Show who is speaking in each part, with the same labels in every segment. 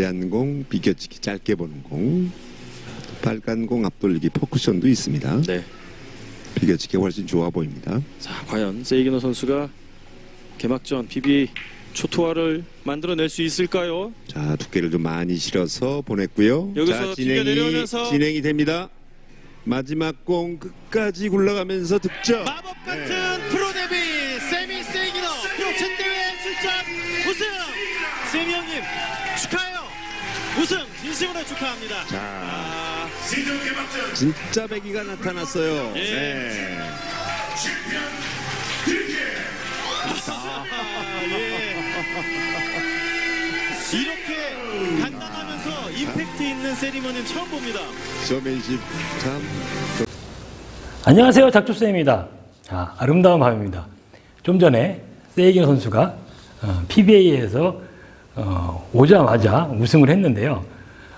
Speaker 1: 하얀 공 비껴치기 짧게 보는 공 빨간 공 앞돌리기 포쿠션도 있습니다.
Speaker 2: 네.
Speaker 1: 비껴치기 훨씬 좋아 보입니다.
Speaker 2: 자, 과연 세이기노 선수가 개막전 PBA 초토화를 만들어낼 수 있을까요?
Speaker 1: 자 두께를 좀 많이 실어서 보냈고요.
Speaker 2: 여기서
Speaker 1: 자,
Speaker 2: 내려오면서
Speaker 1: 진행이 됩니다. 마지막 공 끝까지 굴러가면서 득점.
Speaker 2: 마법 같은
Speaker 1: 네.
Speaker 2: 프로 데뷔 세미 세이기노 프로첸 대회 출전 우승 세미 형님 축하해요 우승 진심으로 축하합니다
Speaker 1: 자
Speaker 2: 아,
Speaker 1: 진짜 배기가 나타났어요.
Speaker 2: 예.
Speaker 1: 네.
Speaker 2: 아, 예. 이렇게 간단하면서 임팩트 있는 세리머니는 처음 봅니다
Speaker 1: 쇼맨십 참
Speaker 3: 안녕하세요. 작조쌤입니다. 자, 아름다운 밤입니다. 좀 전에 세이긴 선수가 어, PBA에서 어, 오자마자 우승을 했는데요.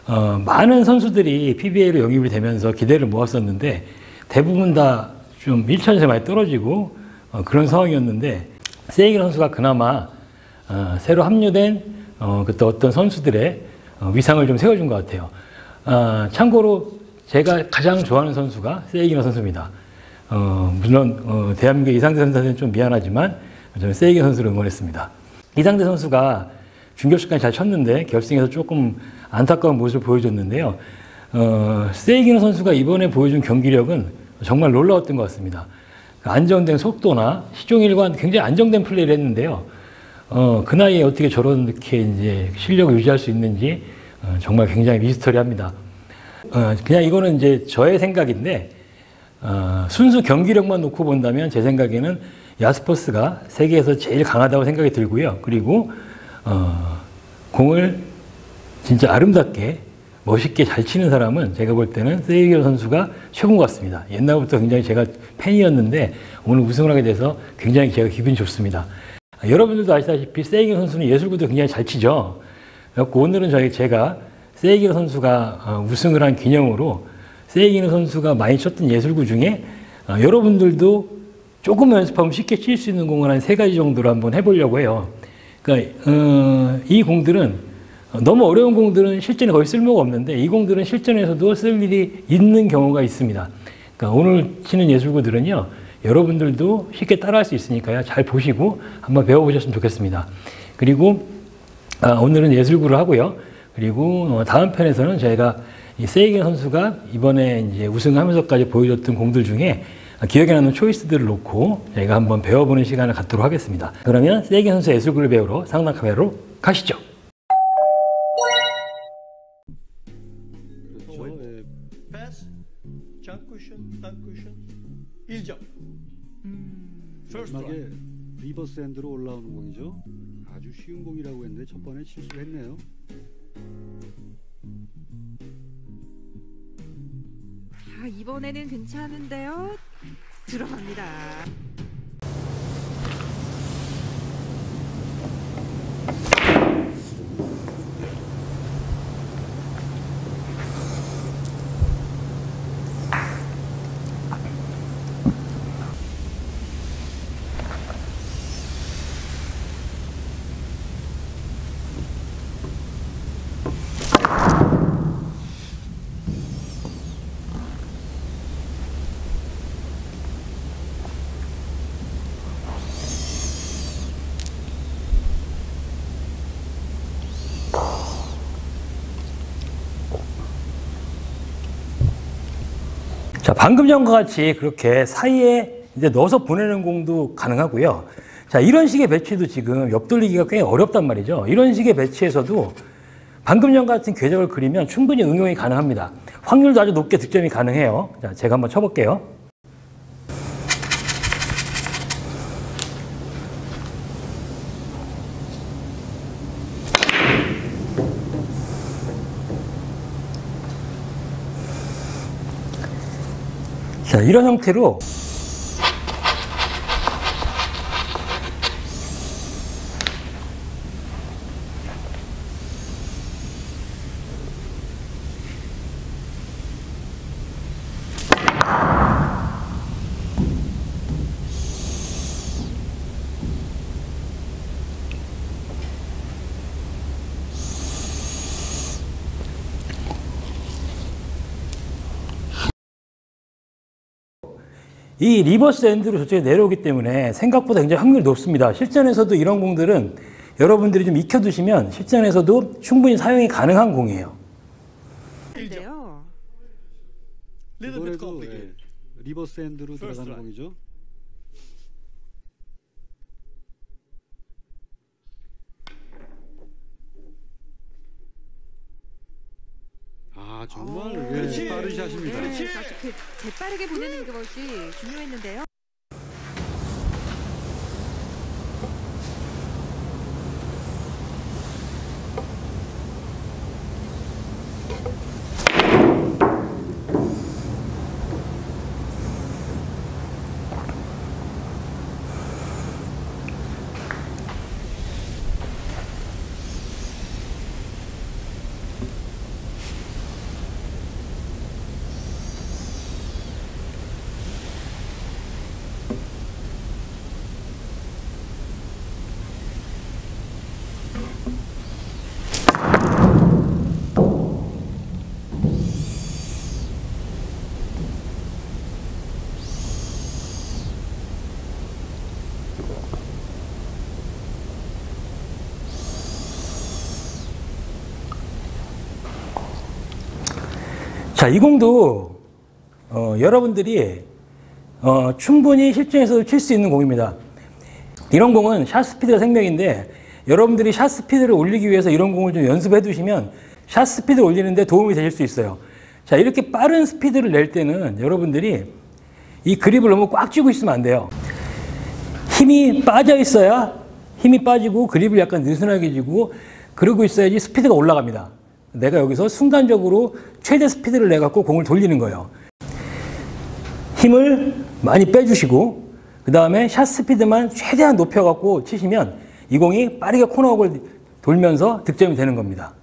Speaker 3: 어, 많은 선수들이 PBA로 영입이 되면서 기대를 모았었는데 대부분 다 좀 1차전에 많이 떨어지고 어, 그런 상황이었는데 세이긴 선수가 그나마 어, 새로 합류된 어, 그때 어떤 선수들의 어, 위상을 좀 세워준 것 같아요. 아, 참고로 제가 가장 좋아하는 선수가 세이기노 선수입니다. 어, 물론 어, 대한민국 이상대 선수한테는 좀 미안하지만 저는 세이기노 선수를 응원했습니다. 이상대 선수가 준결승까지 잘 쳤는데 결승에서 조금 안타까운 모습을 보여줬는데요. 어, 세이기노 선수가 이번에 보여준 경기력은 정말 놀라웠던 것 같습니다. 그 안정된 속도나 시종일관 굉장히 안정된 플레이를 했는데요. 어, 그 나이에 어떻게 저렇게 이제 실력을 유지할 수 있는지 어, 정말 굉장히 미스터리합니다. 어, 그냥 이거는 이제 저의 생각인데 어, 순수 경기력만 놓고 본다면 제 생각에는 야스퍼스가 세계에서 제일 강하다고 생각이 들고요. 그리고 어, 공을 진짜 아름답게 멋있게 잘 치는 사람은 제가 볼 때는 세이기로 선수가 최고인 것 같습니다. 옛날부터 굉장히 제가 팬이었는데 오늘 우승을 하게 돼서 굉장히 제가 기분이 좋습니다. 아, 여러분들도 아시다시피 세이기로 선수는 예술구도 굉장히 잘 치죠. 오늘은 저희 제가 세이기로 선수가 어, 우승을 한 기념으로 세이기로 선수가 많이 쳤던 예술구 중에 어, 여러분들도 조금 연습하면 쉽게 칠 수 있는 공을 한 세 가지 정도로 한번 해보려고 해요. 그러니까 어, 이 공들은 너무 어려운 공들은 실전에 거의 쓸모가 없는데 이 공들은 실전에서도 쓸 일이 있는 경우가 있습니다. 그러니까 오늘 치는 예술구들은요, 여러분들도 쉽게 따라할 수 있으니까요. 잘 보시고 한번 배워보셨으면 좋겠습니다. 그리고 아, 오늘은 예술구를 하고요. 그리고 어, 다음 편에서는 저희가 이 세이겐 선수가 이번에 이제 우승하면서까지 보여줬던 공들 중에 기억에 남는 초이스들을 놓고 저희가 한번 배워보는 시간을 갖도록 하겠습니다. 그러면 세이겐 선수 예술구를 배우러 상담 카메라로 가시죠.
Speaker 4: 그렇죠. 예,
Speaker 5: 패스, 장 쿠션, 단 쿠션, 1점. First
Speaker 4: 마지막에. reverse end로 올라오는 공이죠. 아주 쉬운 공이라고 했는데 첫 번에 실수했네요.
Speaker 6: 자, 이번에는 괜찮은데요. 들어갑니다.
Speaker 3: 자, 방금 전과 같이 그렇게 사이에 이제 넣어서 보내는 공도 가능하고요. 자, 이런 식의 배치도 지금 옆돌리기가 꽤 어렵단 말이죠. 이런 식의 배치에서도 방금 전 같은 궤적을 그리면 충분히 응용이 가능합니다. 확률도 아주 높게 득점이 가능해요. 자, 제가 한번 쳐볼게요. 자, 이런 형태로 이 reverse end로 저쪽에 내려오기 때문에 생각보다 굉장히 확률이 높습니다. 실전에서도 이런 공들은 여러분들이 좀 익혀두시면 실전에서도 충분히 사용이 가능한 공이에요.
Speaker 4: 예, reverse
Speaker 5: First
Speaker 4: 들어가는. 공이죠. 아 정말 예,
Speaker 5: 그렇지.
Speaker 4: 빠른 샷입니다.
Speaker 6: 네, 아주 그 재빠르게 보내는 것이 중요했는데요.
Speaker 3: 자, 이 공도 어, 여러분들이 어, 충분히 실전에서도 칠 수 있는 공입니다. 이런 공은 샷 스피드가 생명인데 여러분들이 샷 스피드를 올리기 위해서 이런 공을 좀 연습해 두시면 샷 스피드를 올리는데 도움이 되실 수 있어요. 자, 이렇게 빠른 스피드를 낼 때는 여러분들이 이 그립을 너무 꽉 쥐고 있으면 안 돼요. 힘이 빠져 있어야 힘이 빠지고 그립을 약간 느슨하게 쥐고 그러고 있어야지 스피드가 올라갑니다. 내가 여기서 순간적으로 최대 스피드를 내 갖고 공을 돌리는 거예요. 힘을 많이 빼주시고 그 다음에 샷 스피드만 최대한 높여 갖고 치시면 이 공이 빠르게 코너웍을 돌면서 득점이 되는 겁니다.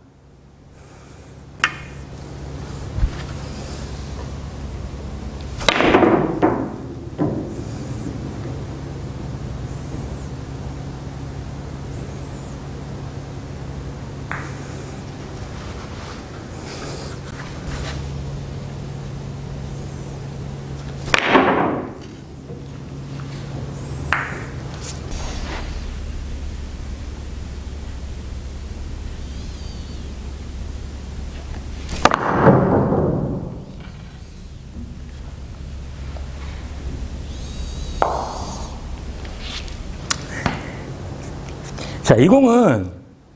Speaker 3: 자, 이 공은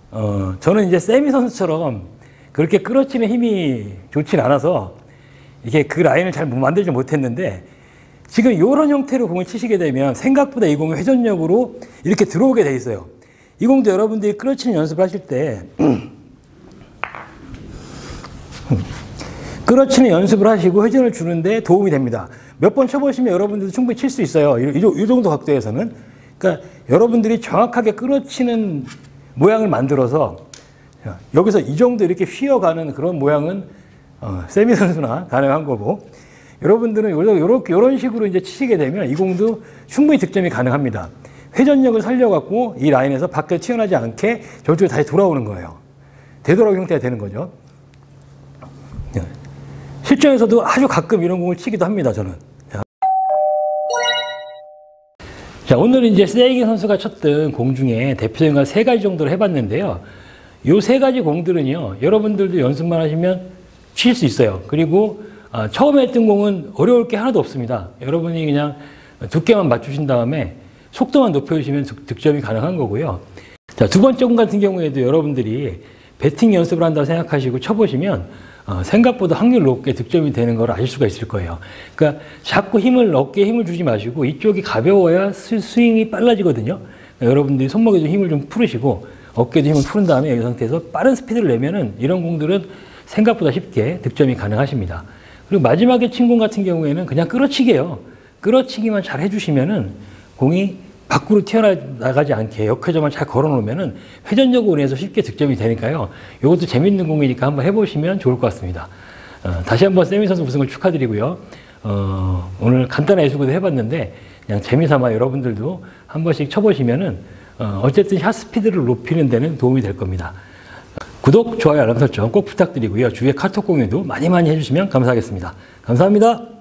Speaker 3: 어, 저는 이제 세미 선수처럼 그렇게 끌어치는 힘이 좋진 않아서 이게 그 라인을 잘 만들지 못했는데 지금 이런 형태로 공을 치시게 되면 생각보다 이 공이 회전력으로 이렇게 들어오게 돼 있어요. 이 공도 여러분들이 끌어치는 연습을 하실 때 끌어치는 연습을 하시고 회전을 주는데 도움이 됩니다. 몇 번 쳐보시면 여러분들도 충분히 칠 수 있어요. 이, 이, 이 정도 각도에서는. 그러니까 여러분들이 정확하게 끌어치는 모양을 만들어서 여기서 이 정도 이렇게 휘어가는 그런 모양은 어, 세미 선수나 가능한 거고 여러분들은 이렇게 이런 식으로 이제 치시게 되면 이 공도 충분히 득점이 가능합니다. 회전력을 살려갖고 이 라인에서 밖에 튀어나지 않게 저쪽에 다시 돌아오는 거예요. 되돌아오는 형태가 되는 거죠. 예. 실전에서도 아주 가끔 이런 공을 치기도 합니다, 저는. 자, 자, 오늘은 이제 세이기 선수가 쳤던 공 중에 대표적인 걸 세 가지 정도를 해봤는데요. 요 세 가지 공들은요, 여러분들도 연습만 하시면 칠 수 있어요. 그리고 아, 처음에 했던 공은 어려울 게 하나도 없습니다. 여러분이 그냥 두께만 맞추신 다음에 속도만 높여주시면 득- 득점이 가능한 거고요. 자, 두 번째 공 같은 경우에도 여러분들이 배팅 연습을 한다고 생각하시고 쳐보시면 어, 생각보다 확률 높게 득점이 되는 걸 아실 수가 있을 거예요. 그러니까 자꾸 힘을 어깨에 힘을 주지 마시고 이쪽이 가벼워야 스, 스윙이 빨라지거든요. 그러니까 여러분들이 손목에 좀 힘을 좀 풀으시고 어깨도 힘을 푸른 다음에 이 상태에서 빠른 스피드를 내면은 이런 공들은 생각보다 쉽게 득점이 가능하십니다. 그리고 마지막에 친공 같은 경우에는 그냥 끌어치기예요. 끌어치기만 잘 해주시면은 공이 밖으로 튀어나가지 않게 역회전만 잘 걸어놓으면은 회전력으로 인해서 쉽게 득점이 되니까요. 이것도 재밌는 공이니까 한번 해보시면 좋을 것 같습니다. 어, 다시 한번 세미 선수 우승을 축하드리고요. 어, 오늘 간단한 예수구도 해봤는데 그냥 재미삼아 여러분들도 한 번씩 쳐보시면은 어, 어쨌든 샷 스피드를 높이는 데는 도움이 될 겁니다. 구독, 좋아요, 알람 설정 꼭 부탁드리고요. 주위에 카톡 공유도 많이 많이 해주시면 감사하겠습니다. 감사합니다.